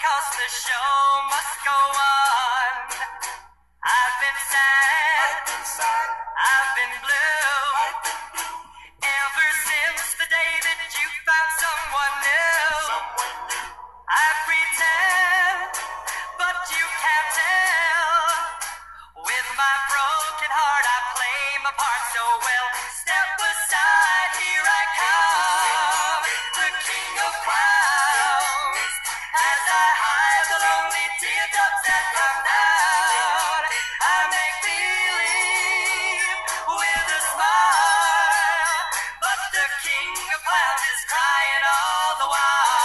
because the show must go on. I've been sad, I've been, sad. I've been blue. I've been blue. Ever since the day that you found someone new, someone new. I pretend, but you can't tell. With my broken heart, I play my part so well. Step aside. Clouds is crying all the while.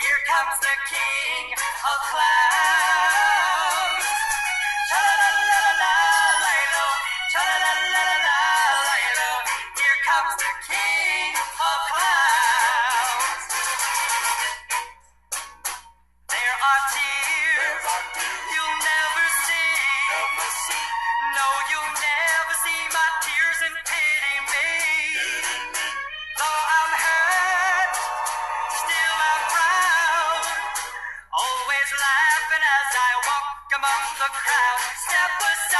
Here comes the king No, you'll never see my tears and pity me. Though I'm hurt, still I'm proud. Always laughing as I walk among the crowd. Step aside,